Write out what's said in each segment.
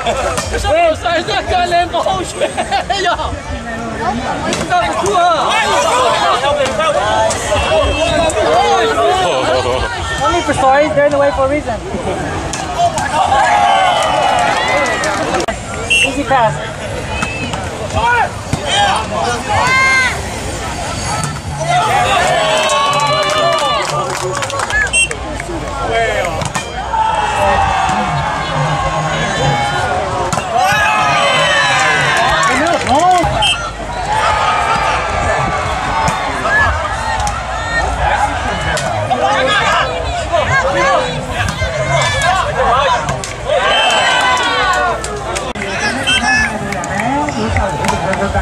样？三色干连包血呀！干不住啊Only for stories, they're in the way for a reason. Easy pass. Good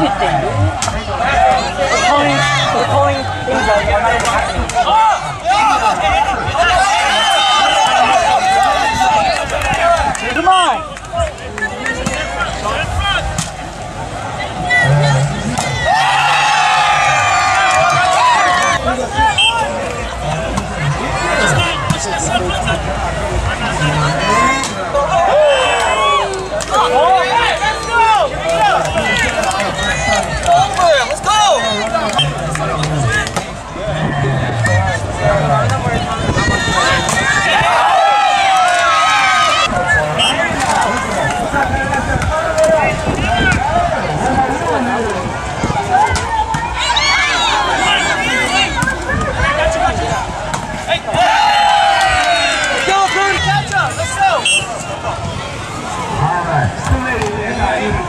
Anything, dude. We're calling, we're calling things are not happening.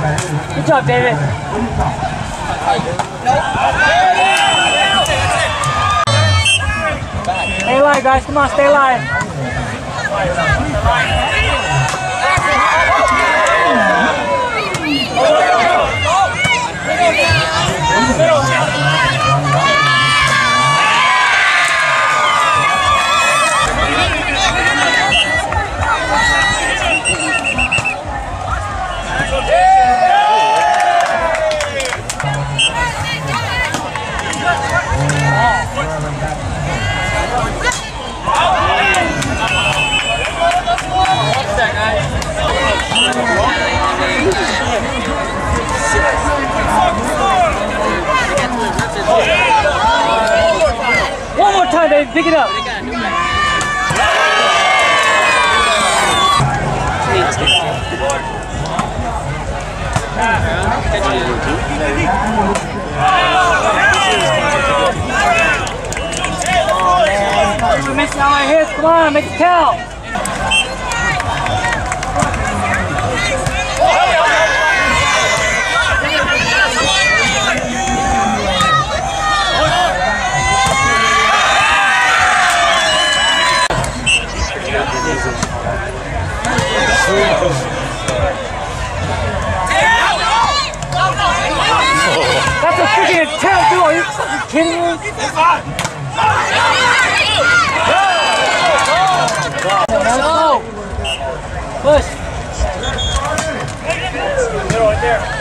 Good job, David. Stay alive, guys. Come on, stay alive. One more time, baby. Pick it up. We're missing all. Come on, make it count. That's a freaking attempt, dude. Are you fucking kidding me? Go. Push. win.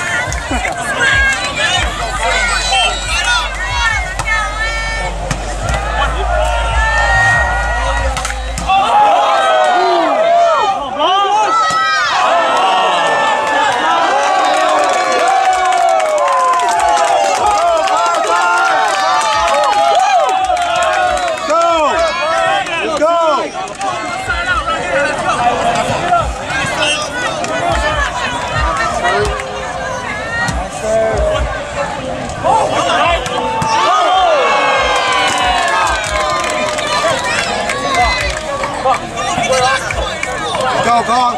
Go, go.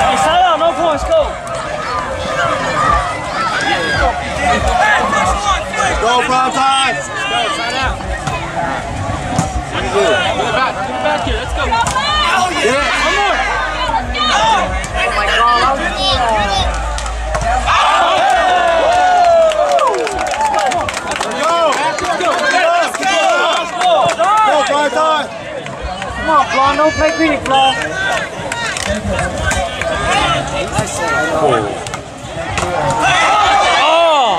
Hey, side out, no points, go. Go, Primetime. Get it back, get it back here, let's go. Oh, Yeah. One more. Oh, my Go. Go, Primetime. Come on, No play greedy, Oh!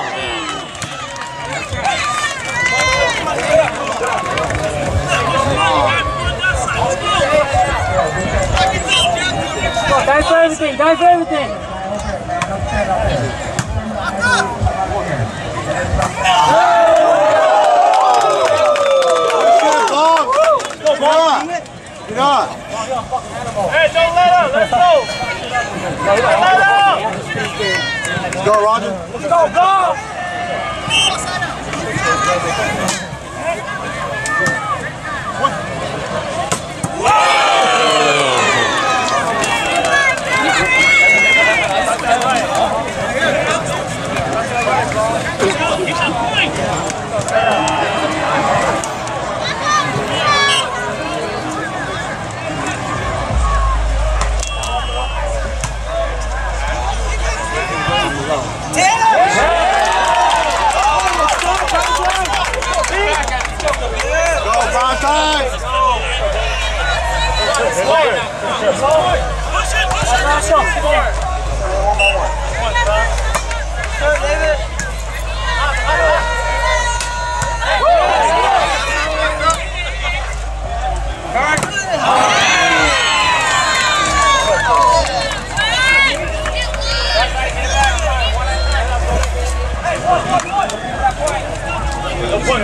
Come for everything. Dive for everything. Good, Paul. Get up. Get up. Hey, don't let up, let's go. Don't Let up. Let's go, Roger. Let's go, go. Go,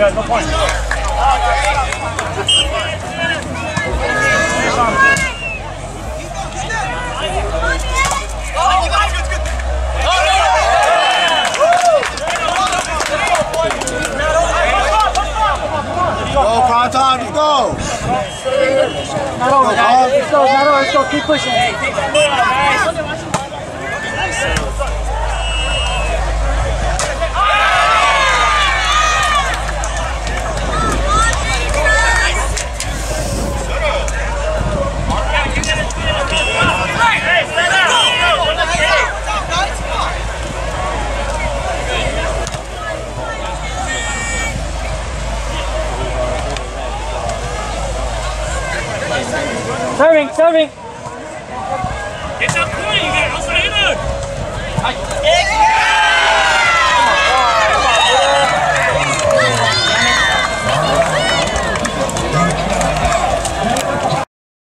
point, guys. No point. Go, Primetime, let's go. Not over, guys. Let's go. Not over. Let's go. Keep pushing. Serving, serving.